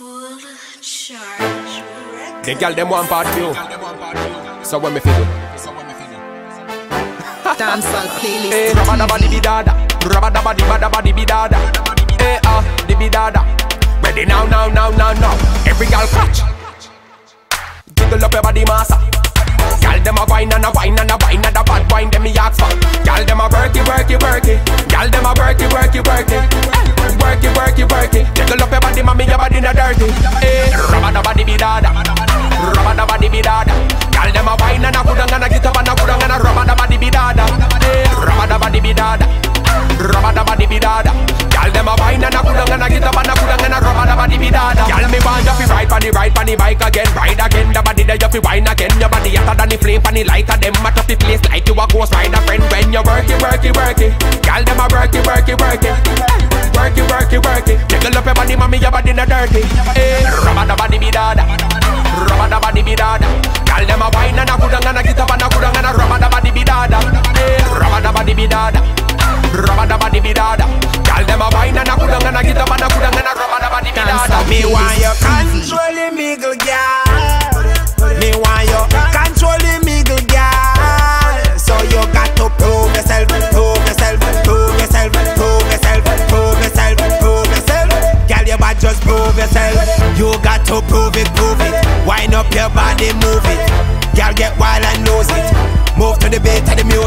Full Chaarge. The girl them want part two. So when me feel Dancehall playlist. Hey, rabba dabba dibby dada, rabba dabba dibba dabba dibby dada. Hey ah, dibby dada. Ready now, now, now, now, now. Every girl catch. Jiggle up your body massa. Work it, work it. Jiggle up your body, mommy, your body not dirty. Hey, rabba dabba dibby dada, rabba dabba dibby dada. Girl them a wine and a good and a get up and a good and a rabba dabba dibby dada. Hey, rabba dabba dibby dada, rabba dabba dibby dada. Girl them a wine and a good and a get up and a good and a rabba dabba dibby dada. Girl me want you fi ride pon the ride pon the bike again, ride again. The body that you fi wine again. Your body hotter than the flame pon the light of them. Mat up place like you a ghost rider friend when you work it, work it, work it. Girl them body not dirty. Eh, hey, rabba dabba dibby dada, rabba dabba dibby dada. Girl them a wine and a good and a get up and a good and a rabba dabba dibby dada. Eh, hey, rabba dabba dibby dada, You got to prove it, prove it. Wind up your body, move it. Girl, get wild and lose it. Move to the beat of the music.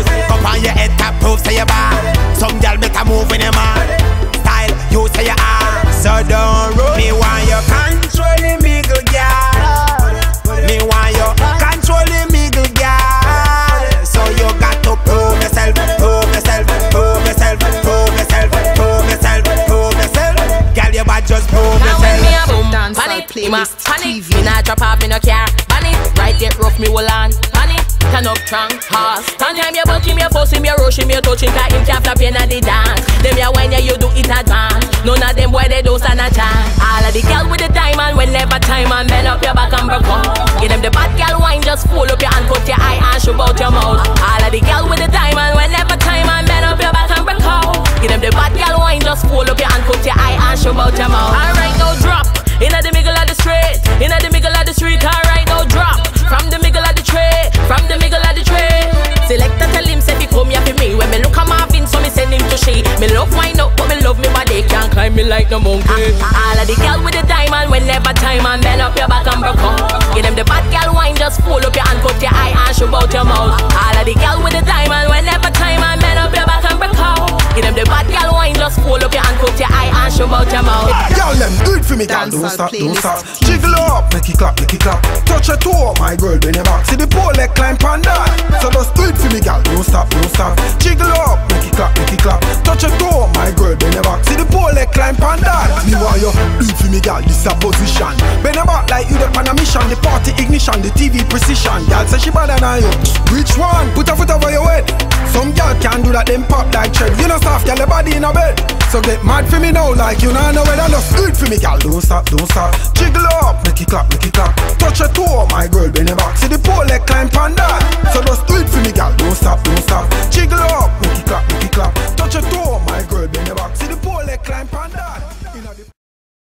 Playlist it. TV. Me nah drop off in no car, pan it. Right get rough, me hold on, it. Turn up strong, hard. Turn time you bunch him, you force him, you rush him, you touch him, cause him can't flap in the dance. Them ya when you, you do it advance. None of them boy they don't stand a chance. All of the girl with the diamond, whenever time and bend up your back and out. Give them the bad girl wine, just pull up your hand, put your eye and show out your mouth. All of the girl with the diamond, whenever time and bend up your back and out. Give them the bad girl wine, just pull up your hand, put your eye and show out your mouth. Alright, now drop. Inna the middle of the street, inna the middle of the street, alright, now drop. From the middle of the tray, from the middle of the tray. Selector tell him say fi come here for me. When me look at Marvin, so me send him to she. Me love wind up, but me love me body can't climb me like no monkey. All of the girl with the diamond, whenever time and bend up your back and broke out. Give them the bad girl wine, just pull up your hand, put your eye and show out your mouth. All of the girl with the diamond, for me, girl. Don't stop, don't stop. Jiggle up, make it clap, make it clap. Touch your toe, my girl, bend your back. See the pole, leg climb that. So just do it for me, girl. Don't stop, don't stop. Jiggle up, make it clap, make it clap. Touch your toe, my girl, bend your back. See the pole, leg climb that. Me want you do it for me, girl. This a position. Bend your back like you the on a mission. The party ignition, the TV precision. Girl say she better than you. Which one? Put a foot over your head. Some girl can do that, them pop like tread. You know soft, girl, your body in a bed. So get mad for me now, like you know know whether just good for me, girl. Don't stop, don't stop. Jiggle up, make it clap, make it clap. Touch your toe, my girl, bend your back. See the pole, leg climb that. So just